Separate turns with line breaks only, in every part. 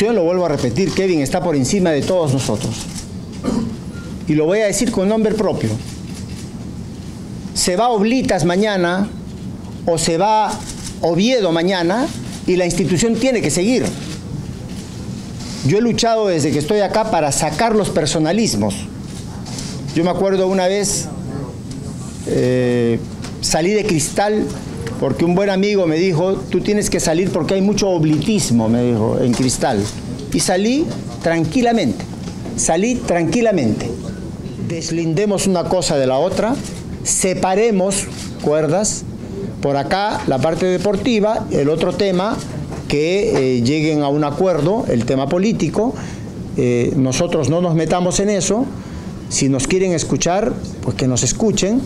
lo vuelvo a repetir, Kevin está por encima de todos nosotros. Y lo voy a decir con nombre propio. Se va Oblitas mañana o se va Oviedo mañana y la institución tiene que seguir. Yo he luchado desde que estoy acá para sacar los personalismos. Yo me acuerdo una vez, eh, salí de cristal porque un buen amigo me dijo, tú tienes que salir porque hay mucho oblitismo, me dijo, en cristal. Y salí tranquilamente, salí tranquilamente. Deslindemos una cosa de la otra, separemos cuerdas, por acá la parte deportiva, el otro tema, que eh, lleguen a un acuerdo, el tema político, eh, nosotros no nos metamos en eso, si nos quieren escuchar, pues que nos escuchen,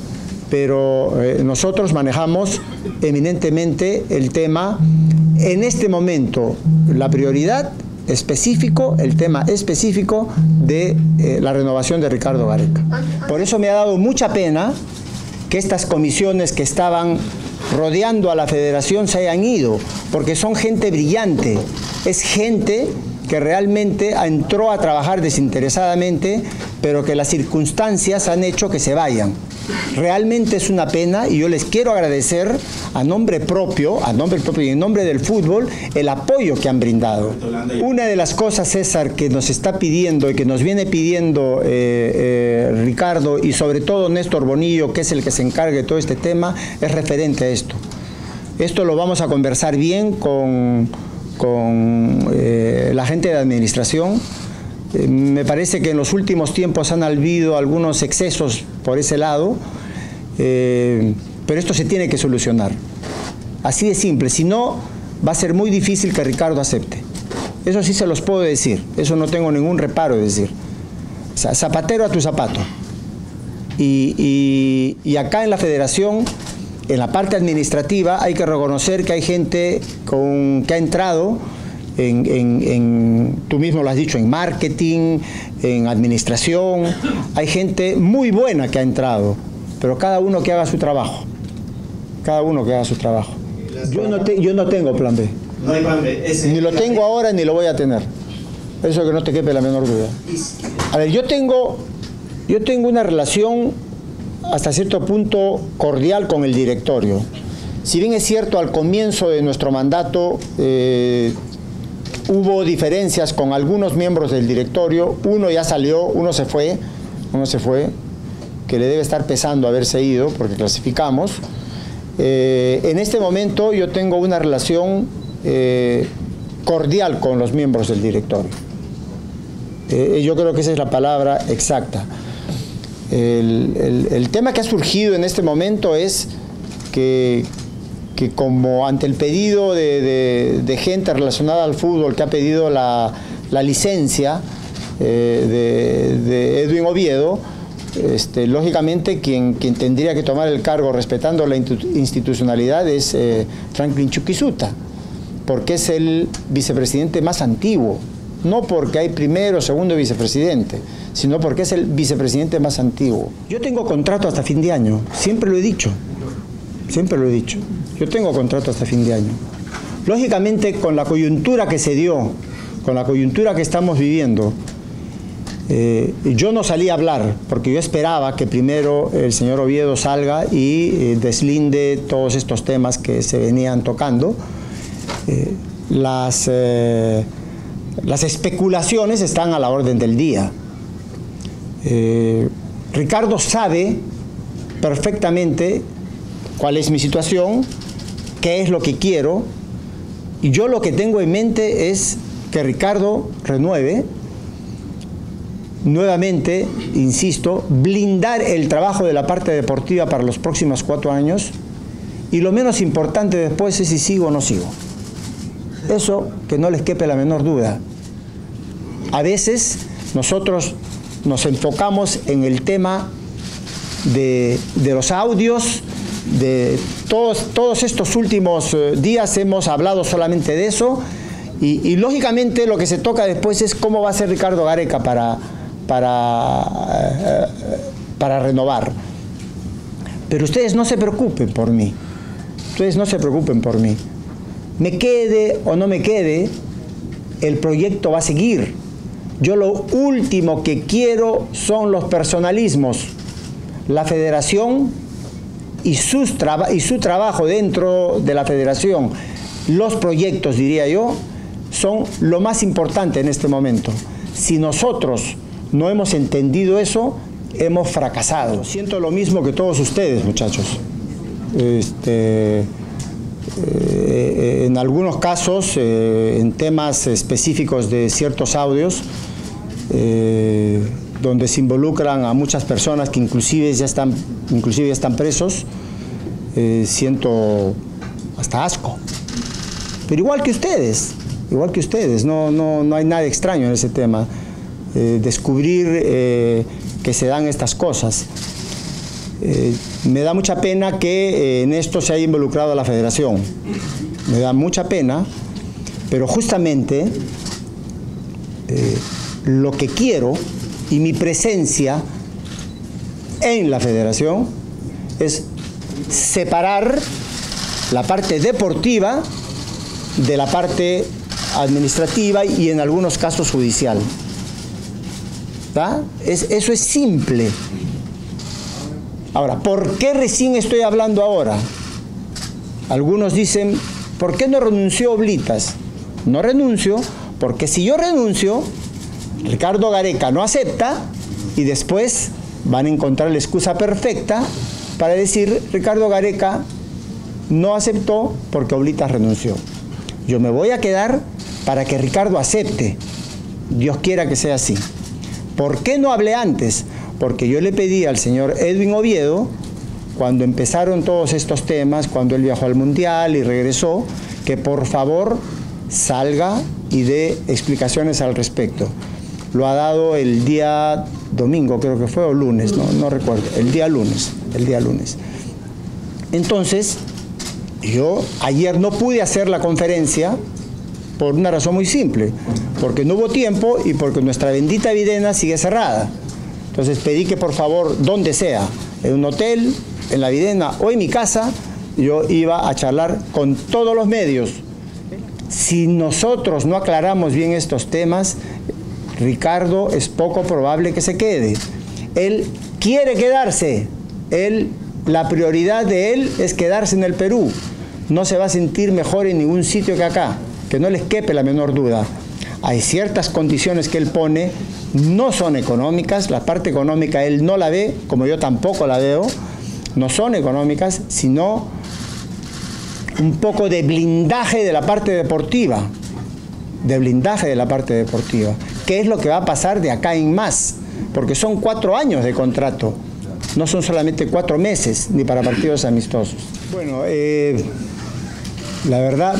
pero eh, nosotros manejamos eminentemente el tema, en este momento, la prioridad específico, el tema específico de eh, la renovación de Ricardo Gareca. Por eso me ha dado mucha pena que estas comisiones que estaban rodeando a la federación se hayan ido, porque son gente brillante, es gente que realmente entró a trabajar desinteresadamente, pero que las circunstancias han hecho que se vayan. Realmente es una pena y yo les quiero agradecer a nombre propio, a nombre propio y en nombre del fútbol, el apoyo que han brindado. Una de las cosas, César, que nos está pidiendo y que nos viene pidiendo eh, eh, Ricardo y sobre todo Néstor Bonillo, que es el que se encargue de todo este tema, es referente a esto. Esto lo vamos a conversar bien con, eh, la gente de administración eh, me parece que en los últimos tiempos han habido algunos excesos por ese lado, eh, pero esto se tiene que solucionar. Así de simple, si no, va a ser muy difícil que Ricardo acepte. Eso sí se los puedo decir, eso no tengo ningún reparo de decir. zapatero a tu zapato. Y, y acá en la federación, en la parte administrativa, hay que reconocer que hay gente con, que ha entrado en, tú mismo lo has dicho, en marketing, en administración. Hay gente muy buena que ha entrado, pero cada uno que haga su trabajo. Cada uno que haga su trabajo. Yo no, yo no tengo plan B.
No hay plan B.
ni lo tengo ahora ni lo voy a tener. Eso que no te quepe la menor duda. A ver, yo tengo, yo tengo una relación hasta cierto punto cordial con el directorio. Si bien es cierto, al comienzo de nuestro mandato eh, Hubo diferencias con algunos miembros del directorio, uno ya salió, uno se fue, uno se fue, que le debe estar pesando haberse ido porque clasificamos. Eh, en este momento yo tengo una relación eh, cordial con los miembros del directorio. Eh, yo creo que esa es la palabra exacta. el tema que ha surgido en este momento es que que como ante el pedido de, gente relacionada al fútbol que ha pedido la, licencia eh, de, Edwin Oviedo, este, lógicamente quien, quien, tendría que tomar el cargo respetando la institucionalidad es eh, Franklin Chuquisuta, porque es el vicepresidente más antiguo, no porque hay primero o segundo vicepresidente, sino porque es el vicepresidente más antiguo. Yo tengo contrato hasta fin de año, siempre lo he dicho, siempre lo he dicho. Yo tengo contrato hasta fin de año. Lógicamente, con la coyuntura que se dio, con la coyuntura que estamos viviendo, eh, yo no salí a hablar porque yo esperaba que primero el señor Oviedo salga y eh, deslinde todos estos temas que se venían tocando. Eh, las, las especulaciones están a la orden del día. Ricardo sabe perfectamente cuál es mi situación, qué es lo que quiero. Y yo lo que tengo en mente es que Ricardo renueve, nuevamente, insisto, blindar el trabajo de la parte deportiva para los próximos cuatro años y lo menos importante después es si sigo o no sigo. Eso que no les quepe la menor duda. A veces nosotros nos enfocamos en el tema de, de los audios, de todos, todos estos últimos eh, días hemos hablado solamente de eso y, lógicamente lo que se toca después es cómo va a ser Ricardo Gareca para, para, eh, para renovar. Pero ustedes no se preocupen por mí. Ustedes no se preocupen por mí. Me quede o no me quede, el proyecto va a seguir. Yo lo último que quiero son los personalismos. La federación y, sus y su trabajo dentro de la federación, los proyectos, diría yo, son lo más importante en este momento. Si nosotros no hemos entendido eso, hemos fracasado. Siento lo mismo que todos ustedes, muchachos. Este, eh, en algunos casos, eh, en temas específicos de ciertos audios, eh, donde se involucran a muchas personas que inclusive ya están, inclusive ya están presos, siento hasta asco. Pero igual que ustedes, igual que ustedes, no, no, no hay nada extraño en ese tema. descubrir que se dan estas cosas. Eh, me da mucha pena que eh, en esto se haya involucrado la federación. Me da mucha pena, pero justamente eh, lo que quiero y mi presencia en la federación es separar la parte deportiva de la parte administrativa y en algunos casos judicial. Es, eso es simple. Ahora, ¿por qué recién estoy hablando ahora? Algunos dicen, ¿por qué no renunció Oblitas? No renuncio porque si yo renuncio, Ricardo Gareca no acepta y después van a encontrar la excusa perfecta para decir, Ricardo Gareca no aceptó porque Oblitas renunció. Yo me voy a quedar para que Ricardo acepte. Dios quiera que sea así. ¿Por qué no hablé antes? porque yo le pedí al señor Edwin Oviedo, cuando empezaron todos estos temas, cuando él viajó al Mundial y regresó, que por favor salga y dé explicaciones al respecto. Lo ha dado el día domingo, creo que fue, o lunes, no, recuerdo, el día lunes, el día lunes. Entonces, yo ayer no pude hacer la conferencia por una razón muy simple, porque no hubo tiempo y porque nuestra bendita videna sigue cerrada. Entonces pedí que por favor, donde sea, en un hotel, en la videna o en mi casa, yo iba a charlar con todos los medios. Si nosotros no aclaramos bien estos temas, Ricardo es poco probable que se quede. Él quiere quedarse. Él, la prioridad de él es quedarse en el Perú. No se va a sentir mejor en ningún sitio que acá, que no les quepe la menor duda. Hay ciertas condiciones que él pone no son económicas, la parte económica él no la ve, como yo tampoco la veo, no son económicas, sino un poco de blindaje de la parte deportiva, de blindaje de la parte deportiva. ¿Qué es lo que va a pasar de acá en más? Porque son cuatro años de contrato, no son solamente cuatro meses, ni para partidos amistosos. Bueno, eh, la verdad,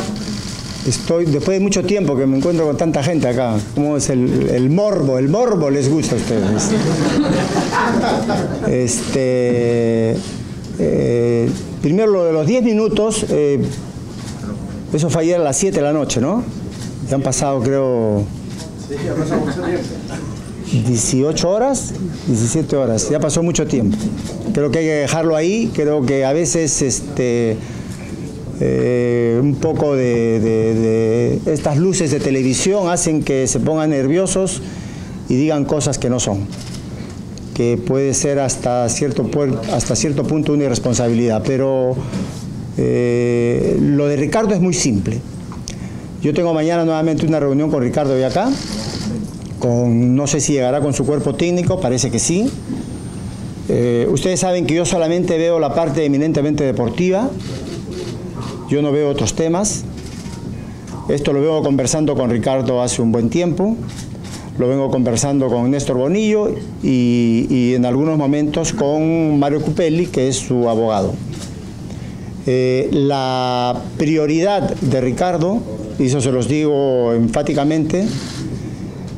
Estoy, después de mucho tiempo que me encuentro con tanta gente acá, ¿cómo es el, morbo? El morbo les gusta a ustedes. Este, eh, primero lo de los 10 minutos, eh, eso fue ayer a las 7 de la noche, ¿no? Ya han pasado, creo, 18 horas, 17 horas, ya pasó mucho tiempo. Creo que hay que dejarlo ahí, creo que a veces este, eh, un poco de, estas luces de televisión hacen que se pongan nerviosos y digan cosas que no son, que puede ser hasta cierto, hasta cierto punto una irresponsabilidad, pero eh, lo de Ricardo es muy simple. Yo tengo mañana nuevamente una reunión con Ricardo de acá, con, no sé si llegará con su cuerpo técnico, parece que sí. Eh, ustedes saben que yo solamente veo la parte eminentemente deportiva, yo no veo otros temas. Esto lo vengo conversando con Ricardo hace un buen tiempo. Lo vengo conversando con Néstor Bonillo y, en algunos momentos con Mario Cupelli, que es su abogado. Eh, la prioridad de Ricardo, y eso se los digo enfáticamente,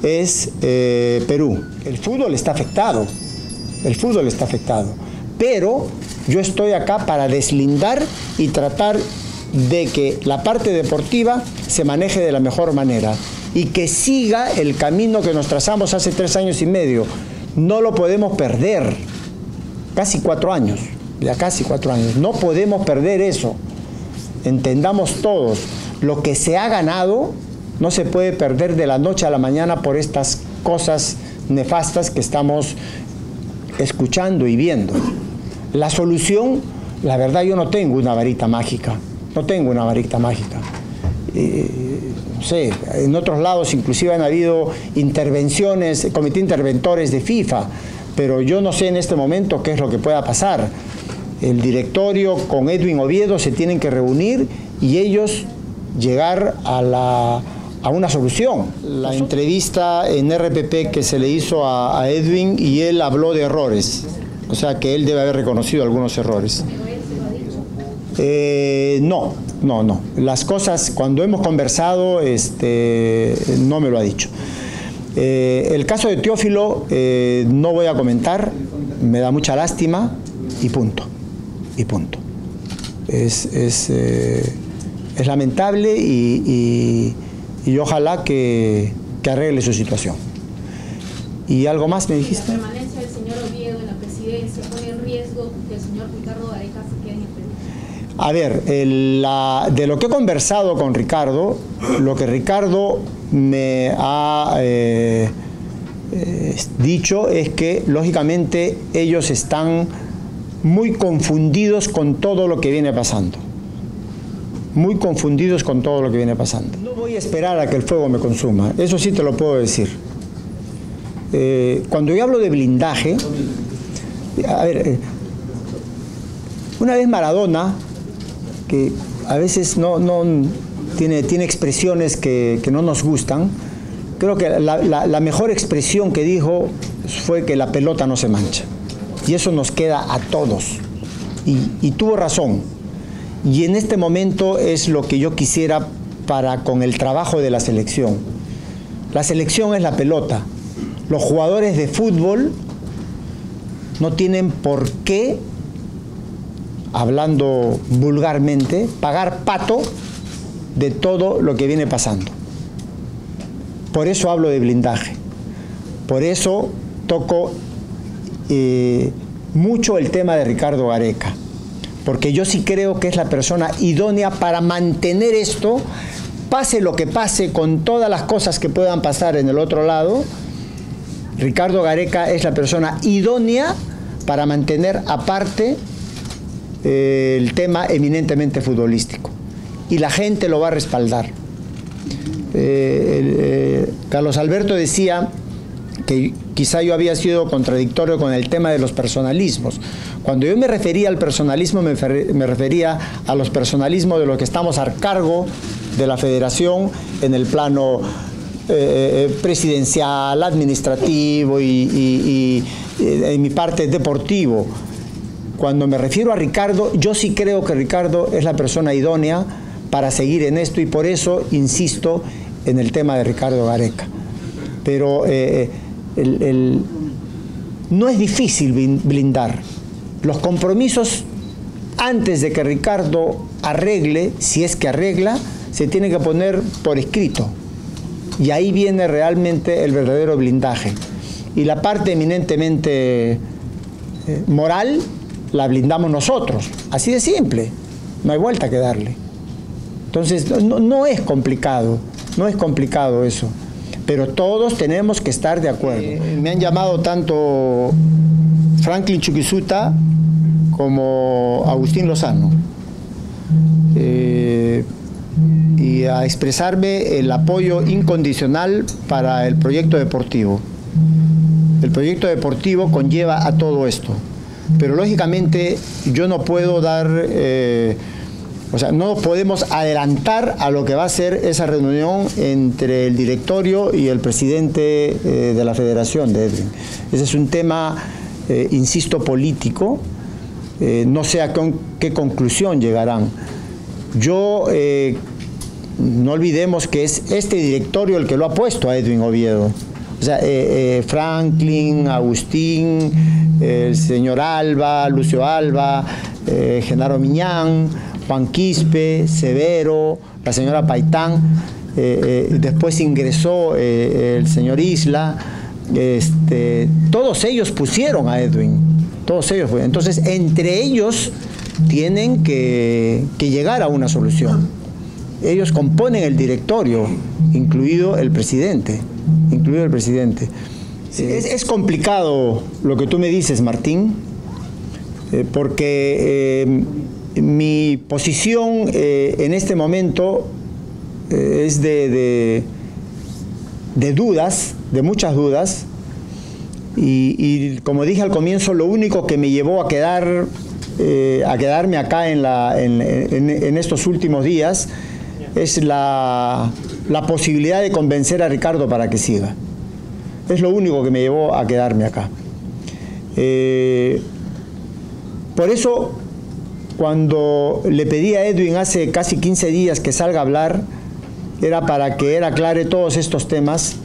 es eh, Perú. El fútbol está afectado, el fútbol está afectado, pero yo estoy acá para deslindar y tratar de que la parte deportiva se maneje de la mejor manera y que siga el camino que nos trazamos hace tres años y medio. No lo podemos perder. Casi cuatro años, ya casi cuatro años. No podemos perder eso. Entendamos todos, lo que se ha ganado no se puede perder de la noche a la mañana por estas cosas nefastas que estamos escuchando y viendo. La solución, la verdad yo no tengo una varita mágica, no tengo una varita mágica. Eh, no sé, en otros lados inclusive han habido intervenciones, comité interventores de FIFA, pero yo no sé en este momento qué es lo que pueda pasar. El directorio con Edwin Oviedo se tienen que reunir y ellos llegar a la a una solución. La entrevista en RPP que se le hizo a, Edwin y él habló de errores, o sea que él debe haber reconocido algunos errores. Eh, no, no, no. Las cosas, cuando hemos conversado, este, no me lo ha dicho. Eh, el caso de Teófilo eh, no voy a comentar, me da mucha lástima y punto. Y punto. Es, es, es lamentable y y ojalá que, arregle su situación. ¿Y algo más me dijiste?
La permanencia del señor Oviedo en la presidencia pone en riesgo que el señor Ricardo Gareca se quede en el Perú.
A ver, de lo que he conversado con Ricardo, lo que Ricardo me ha eh, eh, dicho es que lógicamente ellos están muy confundidos con todo lo que viene pasando muy confundidos con todo lo que viene pasando. Voy a esperar a que el fuego me consuma, eso sí te lo puedo decir. Eh, cuando yo hablo de blindaje, a ver, eh, una vez Maradona, que a veces no, tiene, tiene expresiones que, no nos gustan, creo que la, mejor expresión que dijo fue que la pelota no se mancha. Y eso nos queda a todos. y tuvo razón y en este momento es lo que yo quisiera para con el trabajo de la selección. La selección es la pelota. Los jugadores de fútbol no tienen por qué, hablando vulgarmente, pagar pato de todo lo que viene pasando. Por eso hablo de blindaje. Por eso toco eh, mucho el tema de Ricardo Gareca porque yo sí creo que es la persona idónea para mantener esto, pase lo que pase con todas las cosas que puedan pasar en el otro lado. Ricardo Gareca es la persona idónea para mantener aparte eh, el tema eminentemente futbolístico. Y la gente lo va a respaldar. Eh, eh, Carlos Alberto decía que quizá yo había sido contradictorio con el tema de los personalismos. Cuando yo me refería al personalismo, me, refería a los personalismos de los que estamos a cargo de la federación en el plano eh, eh, presidencial, administrativo y, eh, en mi parte deportivo. Cuando me refiero a Ricardo, yo sí creo que Ricardo es la persona idónea para seguir en esto y por eso insisto en el tema de Ricardo Gareca. Pero no es difícil blindar. Los compromisos, antes de que Ricardo arregle, si es que arregla, se tiene que poner por escrito. Y ahí viene realmente el verdadero blindaje. Y la parte eminentemente eh, moral la blindamos nosotros. Así de simple. No hay vuelta que darle. Entonces, no es complicado. No es complicado eso pero todos tenemos que estar de acuerdo. Eh, me han llamado tanto Franklin Chuquisuta como Agustín Lozano eh, y a expresarme el apoyo incondicional para el proyecto deportivo. El proyecto deportivo conlleva a todo esto, pero lógicamente yo no puedo dar... Eh, o sea, no podemos adelantar a lo que va a ser esa reunión entre el directorio y el presidente eh, de la federación de Edwin. Ese es un tema, eh, insisto, político. Eh, no sé a qué conclusión llegarán. Yo, no olvidemos que es este directorio el que lo ha puesto a Edwin Oviedo. O sea, Franklin, Agustín, el señor Alba, Lucio Alba, Genaro Miñán, Juan Quispe, Severo, la señora Paitán, eh, eh, después ingresó eh, el señor Isla, este, todos ellos pusieron a Edwin, todos ellos. Entonces, entre ellos tienen que, llegar a una solución. Ellos componen el directorio, incluido el presidente, incluido el presidente. Es, es complicado lo que tú me dices, Martín, eh, porque eh, mi posición eh, en este momento es de, de- de dudas, de muchas dudas, y, y como dije al comienzo, lo único que me llevó a quedar a quedarme acá en, la- en- en- en estos últimos días es la, la posibilidad de convencer a Ricardo para que siga. Es lo único que me llevó a quedarme acá. Eh, por eso, cuando le pedí a Edwin hace casi 15 días que salga a hablar, era para que él aclare todos estos temas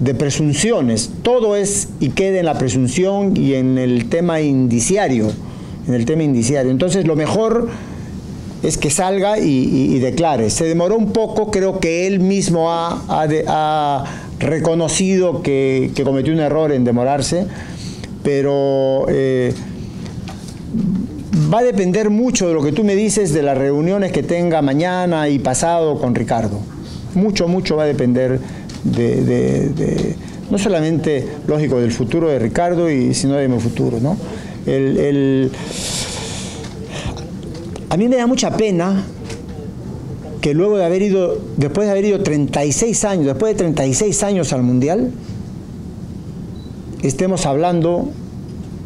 de presunciones. Todo es y queda en la presunción y en el tema indiciario. En el tema indiciario. Entonces, lo mejor es que salga y, declare. Se demoró un poco, creo que él mismo ha, ha reconocido que, cometió un error en demorarse, pero eh, va a depender mucho de lo que tú me dices de las reuniones que tenga mañana y pasado con Ricardo. Mucho, mucho va a depender de, no solamente, lógico, del futuro de Ricardo, y, sino de mi futuro. ¿no? El- mí me da mucha pena que luego de haber ido, después de haber ido 36 años, después de 36 años al Mundial, estemos hablando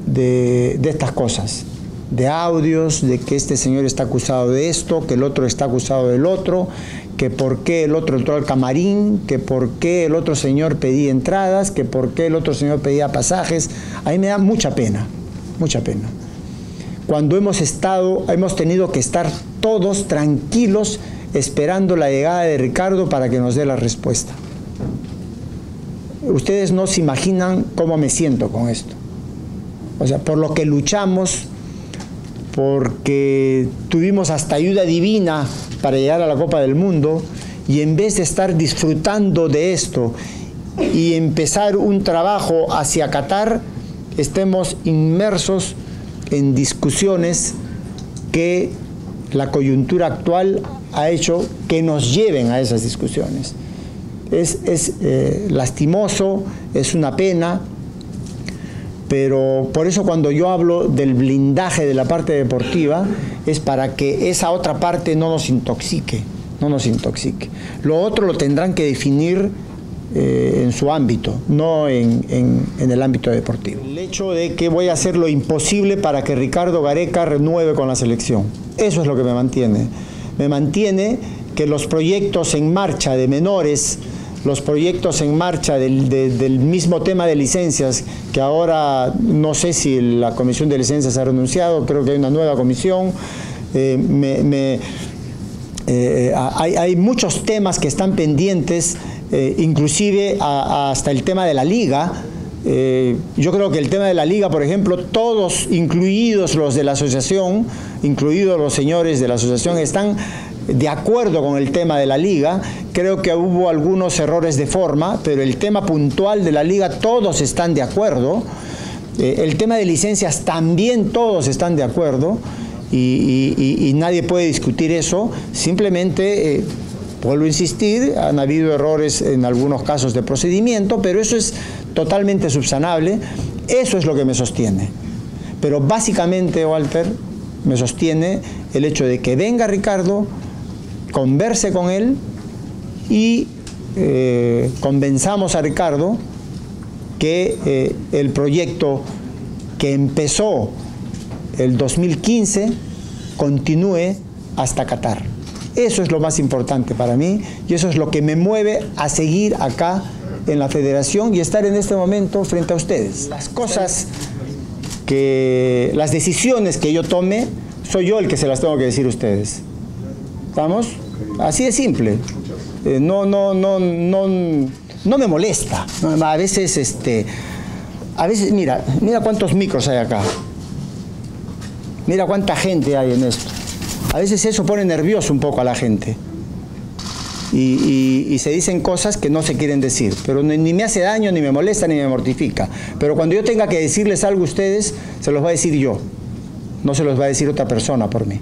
de, de estas cosas, de audios, de que este señor está acusado de esto, que el otro está acusado del otro, que por qué el otro entró al camarín, que por qué el otro señor pedía entradas, que por qué el otro señor pedía pasajes. A mí me da mucha pena, mucha pena. Cuando hemos estado, hemos tenido que estar todos tranquilos esperando la llegada de Ricardo para que nos dé la respuesta. Ustedes no se imaginan cómo me siento con esto. O sea, por lo que luchamos, porque tuvimos hasta ayuda divina para llegar a la Copa del Mundo, y en vez de estar disfrutando de esto y empezar un trabajo hacia Qatar, estemos inmersos en discusiones que la coyuntura actual ha hecho que nos lleven a esas discusiones. Es, es, eh, lastimoso, es una pena, pero por eso cuando yo hablo del blindaje de la parte deportiva es para que esa otra parte no nos intoxique, no nos intoxique. Lo otro lo tendrán que definir eh, en su ámbito, no en, en- el ámbito deportivo. El hecho de que voy a hacer lo imposible para que Ricardo Gareca renueve con la selección. Eso es lo que me mantiene. Me mantiene que los proyectos en marcha de menores, los proyectos en marcha del, de- del mismo tema de licencias, que ahora no sé si la comisión de licencias ha renunciado, creo que hay una nueva comisión, eh, me, eh, hay, hay muchos temas que están pendientes, eh, inclusive hasta el tema de la liga. Eh, yo creo que el tema de la liga, por ejemplo, todos, incluidos los de la asociación, incluidos los señores de la asociación, están de acuerdo con el tema de la liga. Creo que hubo algunos errores de forma, pero el tema puntual de la liga todos están de acuerdo. Eh, el tema de licencias también todos están de acuerdo y, nadie puede discutir eso. Simplemente, vuelvo a insistir, han habido errores en algunos casos de procedimiento, pero eso es totalmente subsanable. Eso es lo que me sostiene. Pero básicamente, Walter, me sostiene el hecho de que venga Ricardo, converse con él y eh, convenzamos a Ricardo que eh, el proyecto que empezó el 2015 continúe hasta Qatar. Eso es lo más importante para mí y eso es lo que me mueve a seguir acá en la federación y estar en este momento frente a ustedes. Las cosas que, las decisiones que yo tome, soy yo el que se las tengo que decir a ustedes. ¿Estamos? Así de simple. Eh, no, no, no, no, no me molesta. A veces, este, a veces, mira, mira cuántos micros hay acá. Mira cuánta gente hay en esto. A veces eso pone nervioso un poco a la gente. Y, y- y se dicen cosas que no se quieren decir, pero ni, ni me hace daño, ni me molesta, ni me mortifica. Pero cuando yo tenga que decirles algo a ustedes, se los va a decir yo, no se los va a decir otra persona por mí.